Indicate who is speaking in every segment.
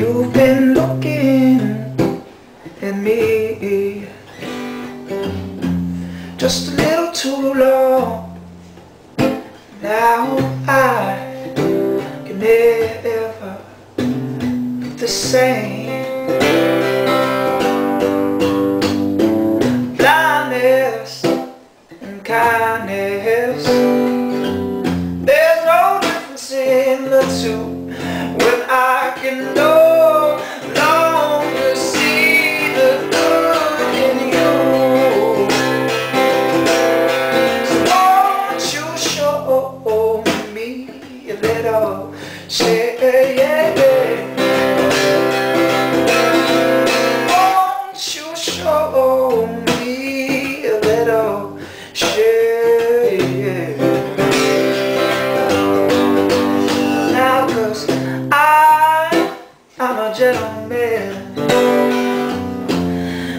Speaker 1: You've been looking at me Just a little too long. Now I can never be the same. Blindness and kindness There's no difference in the two little shade? Won't you show me a little? Now cause I, I'm a gentleman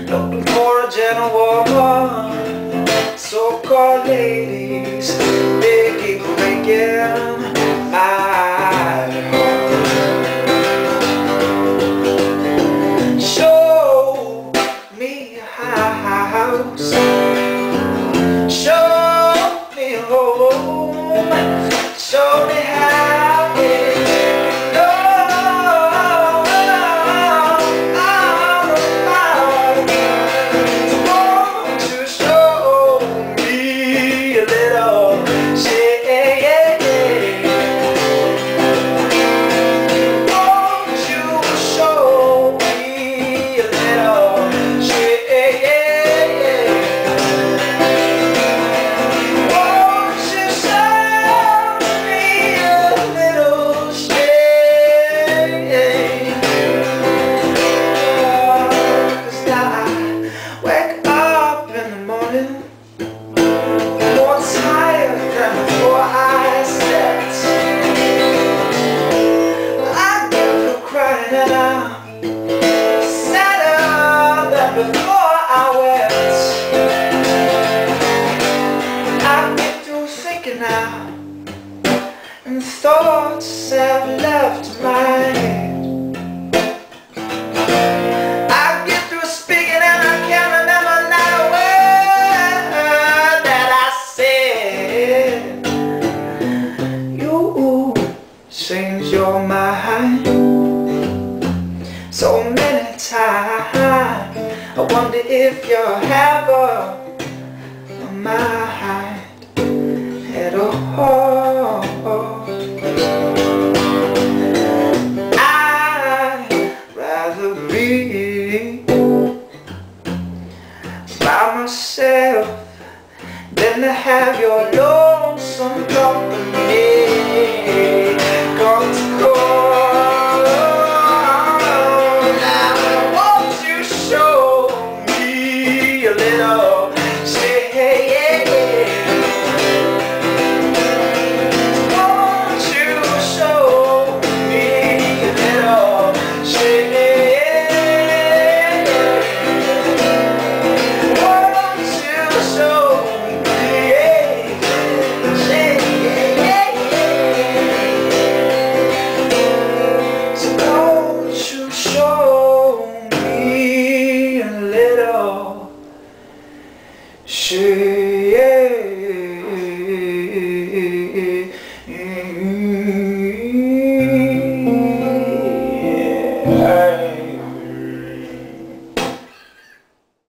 Speaker 1: Looking for a gentlewoman So-called ladies, Sadder before I wept. I now And thoughts have left my head so many times I wonder if you have a mind at all. I'd rather be by myself than to have your Shri